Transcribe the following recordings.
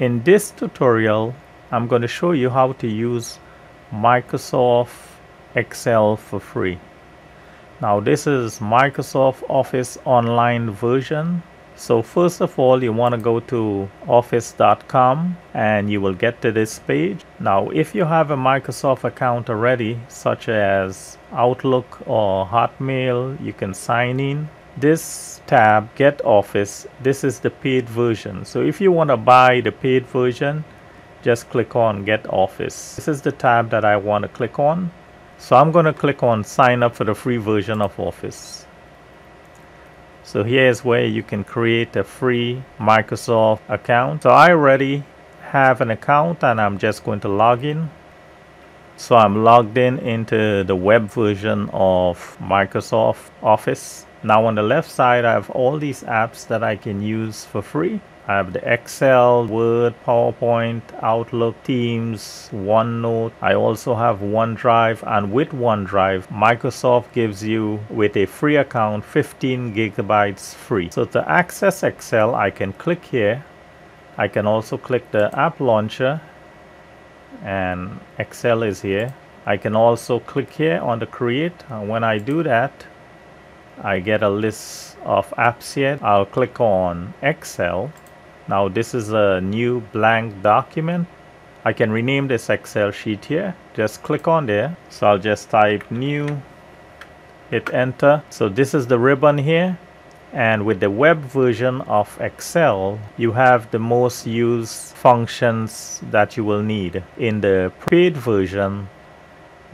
In this tutorial, I'm going to show you how to use Microsoft Excel for free. Now this is Microsoft Office online version. So first of all, you want to go to office.com and you will get to this page. Now if you have a Microsoft account already, such as Outlook or Hotmail, you can sign in this tab get office. This is the paid version. So if you want to buy the paid version just click on get office. This is the tab that I want to click on. So I'm going to click on sign up for the free version of office. So here's where you can create a free Microsoft account. So I already have an account and I'm just going to log in so I'm logged in into the web version of Microsoft Office now on the left side, I have all these apps that I can use for free. I have the Excel, Word, PowerPoint, Outlook, Teams, OneNote. I also have OneDrive and with OneDrive, Microsoft gives you with a free account 15 gigabytes free. So to access Excel, I can click here. I can also click the app launcher and Excel is here. I can also click here on the create. And when I do that, I get a list of apps here. I'll click on Excel. Now this is a new blank document. I can rename this Excel sheet here. Just click on there. So I'll just type new, hit enter. So this is the ribbon here. And with the web version of Excel, you have the most used functions that you will need. In the paid version,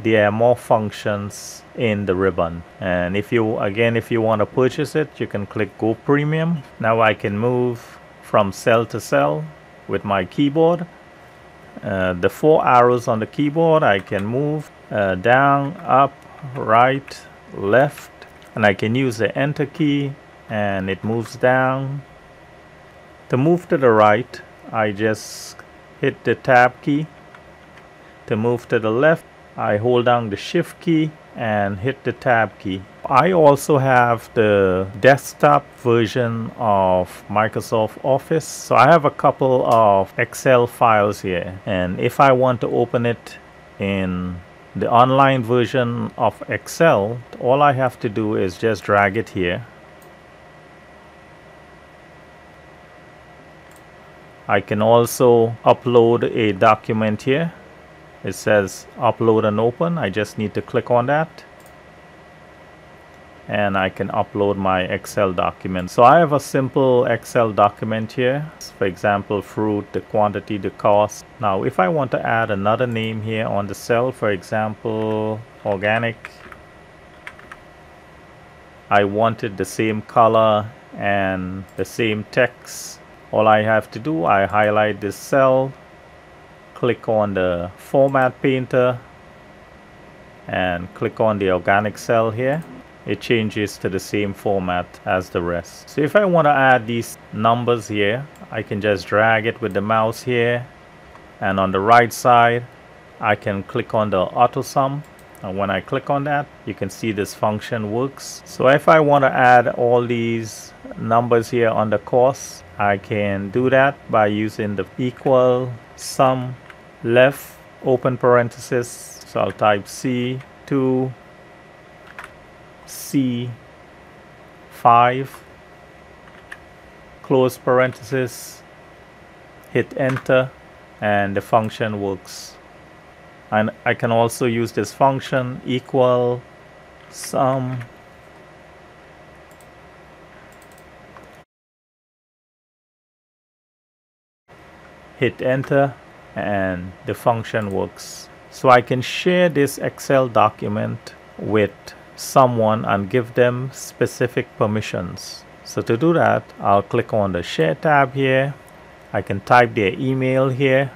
there are more functions in the ribbon. And if you again if you want to purchase it you can click go premium. Now I can move from cell to cell with my keyboard. Uh, the four arrows on the keyboard I can move uh, down up right left and I can use the enter key and it moves down to move to the right I just hit the tab key to move to the left I hold down the shift key and hit the tab key. I also have the desktop version of Microsoft Office. So I have a couple of Excel files here. And if I want to open it in the online version of Excel, all I have to do is just drag it here. I can also upload a document here it says upload and open I just need to click on that and I can upload my Excel document. So I have a simple Excel document here. For example, fruit, the quantity, the cost. Now, if I want to add another name here on the cell, for example, organic, I wanted the same color and the same text. All I have to do, I highlight this cell, click on the format painter and click on the organic cell here. It changes to the same format as the rest. So if I want to add these numbers here I can just drag it with the mouse here and on the right side I can click on the auto sum and when I click on that you can see this function works. So if I want to add all these numbers here on the course I can do that by using the equal sum left open parenthesis. So I'll type C2 C5 close parenthesis hit enter and the function works. And I can also use this function equal sum hit enter and the function works. So I can share this Excel document with someone and give them specific permissions. So to do that, I'll click on the share tab here. I can type their email here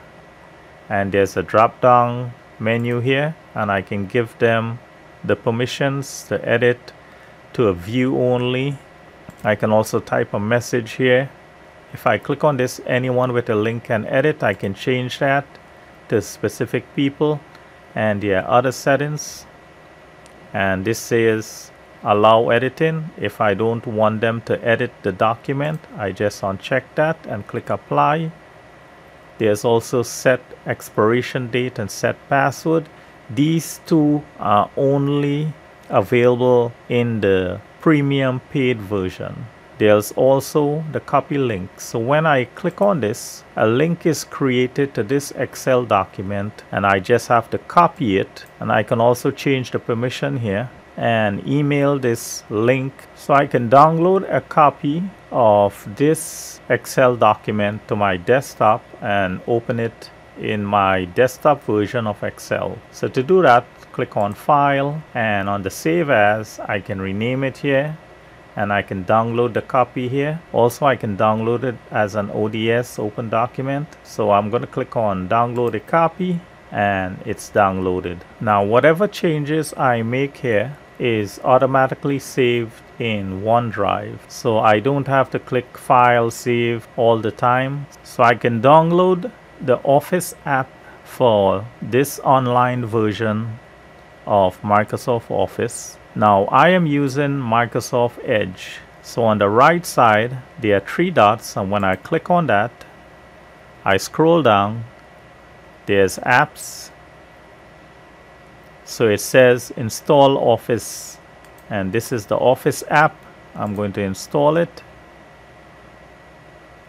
and there's a drop down menu here and I can give them the permissions to edit to a view only. I can also type a message here if I click on this, anyone with a link can edit. I can change that to specific people and yeah, other settings. And this says allow editing. If I don't want them to edit the document, I just uncheck that and click apply. There's also set expiration date and set password. These two are only available in the premium paid version. There's also the copy link. So when I click on this, a link is created to this Excel document and I just have to copy it. And I can also change the permission here and email this link so I can download a copy of this Excel document to my desktop and open it in my desktop version of Excel. So to do that, click on File and on the Save As, I can rename it here and I can download the copy here. Also, I can download it as an ODS open document. So I'm going to click on Download a copy and it's downloaded. Now, whatever changes I make here, is automatically saved in OneDrive. So I don't have to click File Save all the time. So I can download the Office app for this online version of Microsoft Office. Now I am using Microsoft Edge. So on the right side, there are three dots and when I click on that, I scroll down, there's apps. So it says install office and this is the office app. I'm going to install it.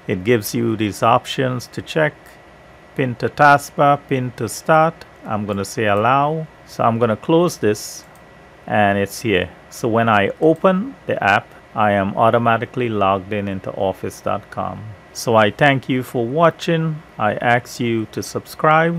It gives you these options to check pin to taskbar pin to start. I'm going to say allow. So I'm going to close this and it's here. So when I open the app I am automatically logged in into office.com so I thank you for watching. I ask you to subscribe